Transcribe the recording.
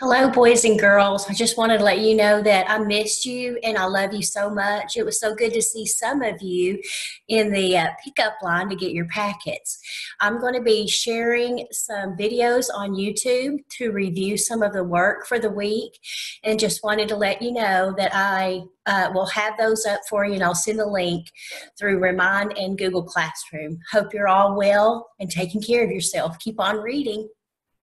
Hello, boys and girls. I just wanted to let you know that I missed you and I love you so much. It was so good to see some of you in the uh, pickup line to get your packets. I'm going to be sharing some videos on YouTube to review some of the work for the week and just wanted to let you know that I uh, will have those up for you and I'll send the link through Remind and Google Classroom. Hope you're all well and taking care of yourself. Keep on reading.